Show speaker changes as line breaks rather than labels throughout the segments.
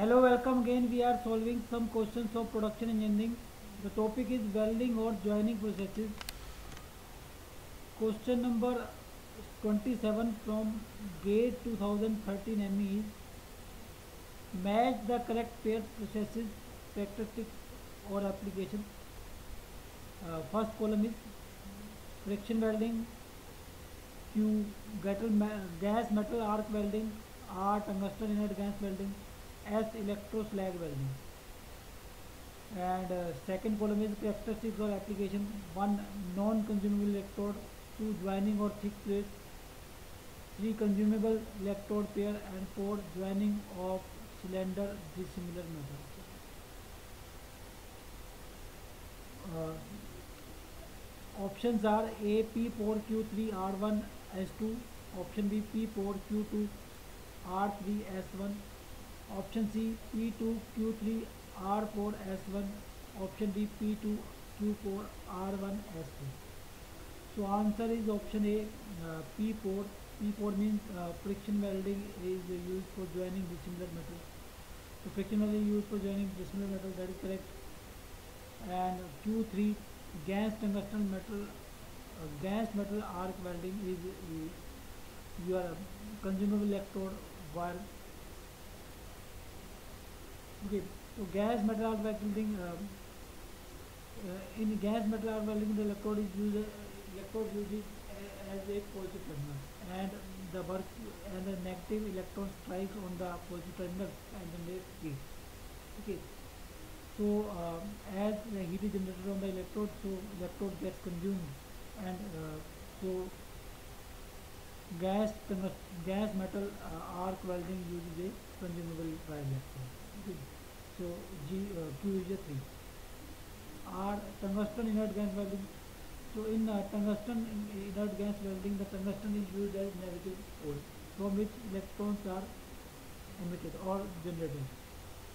Hello, welcome again. We are solving some questions of production engineering. The topic is welding or joining processes. Question number 27 from GATE 2013 ME is match the correct pair processes, characteristics or application. Uh, first column is friction welding, Q gas metal arc welding, R tungsten inert gas welding. S electro slag value and second column is characteristics और application one non consumable electrode two joining और thick plate three consumable electrode pair and four joining of cylinder the method option are A P four Q three R one S two option B P four Q two R three S one Option C P2 Q3 R4 S1. Option D P2 Q4 R1 S2. So answer is option A, P4. Uh, P4 means uh, friction welding is used for joining dissimilar metals. So friction welding is used for joining dissimilar metal, that is correct. And Q3, gas tungsten metal, uh, gas metal arc welding is your consumable electrode wire Okay, so gas metal arc welding. Um, uh, in gas metal arc welding, the electrode is used. Uh, electrode uses as a positive terminal, and the work and the negative electron strikes on the positive terminal and then they heat. Okay. So um, as the heat is generated on the electrode, so electrode gets consumed, and uh, so gas gas metal uh, arc welding uses a consumable dielectric. Okay. So G, uh, Q is a 3. R tungsten inert gas welding. So in uh, tungsten in inert gas welding, the tungsten is used as negative pole from which electrons are emitted or generated.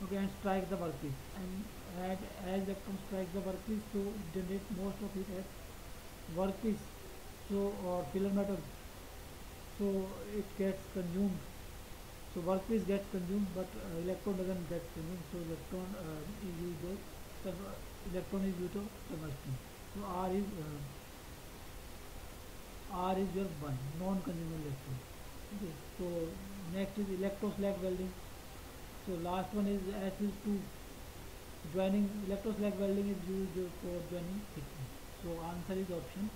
Okay, and strike the workpiece. And as, as electrons strike the workpiece, so generate most of it as workpiece. So or filler metal. So it gets consumed So workpiece gets consumed but uh, electron doesn't get consumed so electron uh, is used as electron is used to tungsten. So R is uh, R is your one non-consuming electron. Okay. So next is electroslag welding. So last one is S is two. Joining electroslag welding is used for joining So answer is option.